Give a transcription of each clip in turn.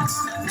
Thank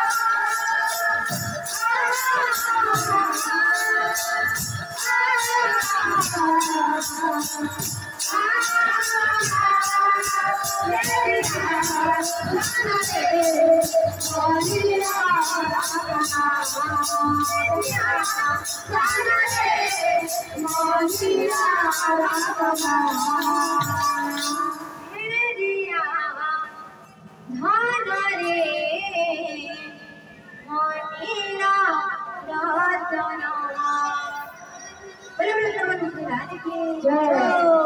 Hare Yeah.